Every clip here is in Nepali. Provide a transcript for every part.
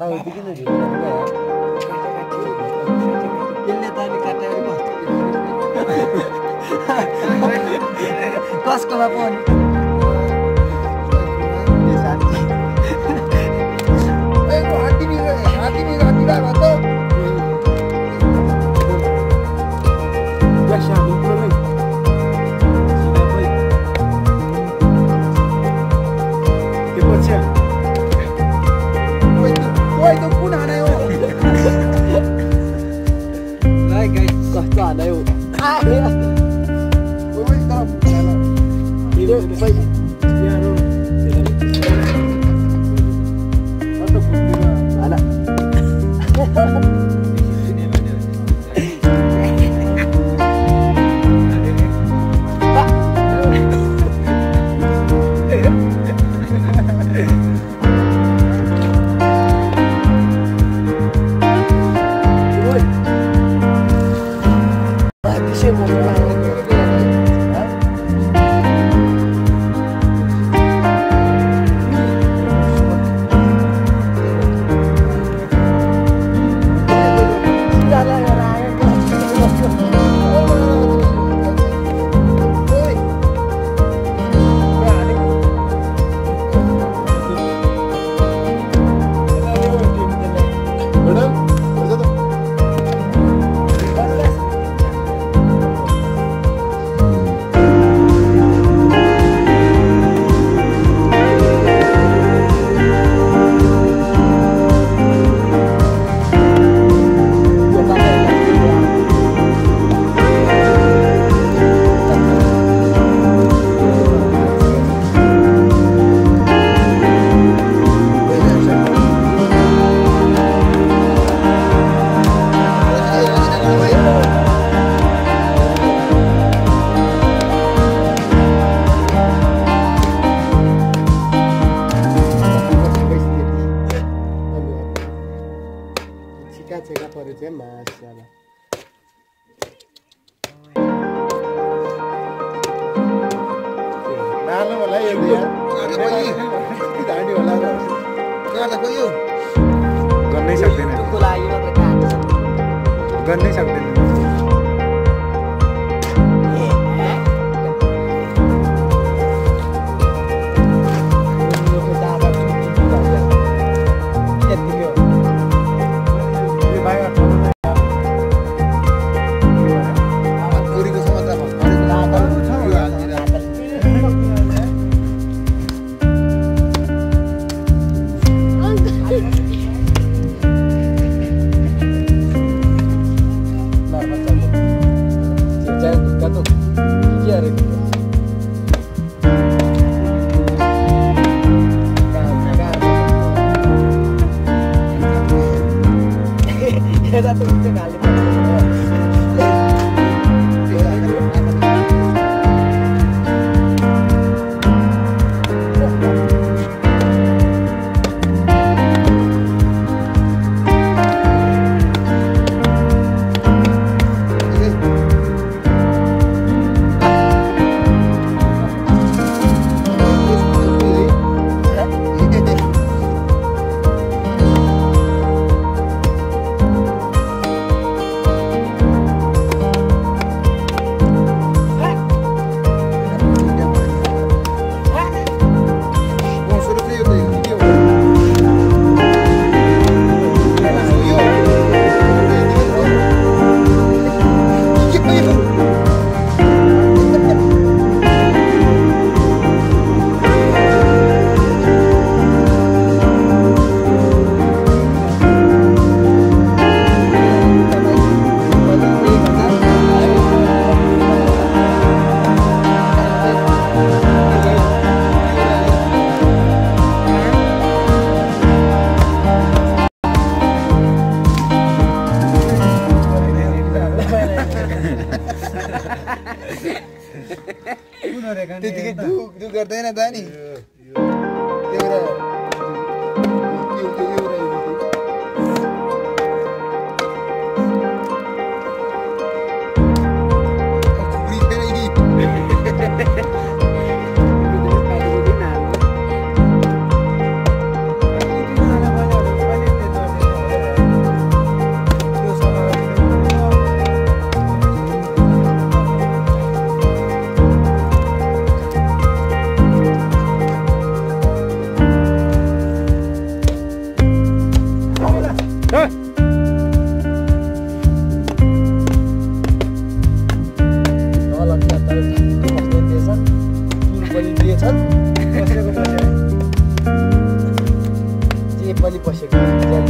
हात किन कसकोमा पनि Deus, não vai dinheiro. Anak. मासुला नालो होला यो ढाडी होला गर्नै सक्दैन गर्नै सक्दैन त्यतिकै दुख दुख गर्दैन त नि एउटा Posisi.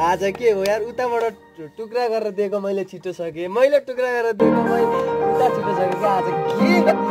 आज के हो यार? उताबाट टुक्रा गरेर दिएको मैले छिटो सकेँ। मैले टुक्रा गरेर दिएको मैले उता छिटो सकेँ आज के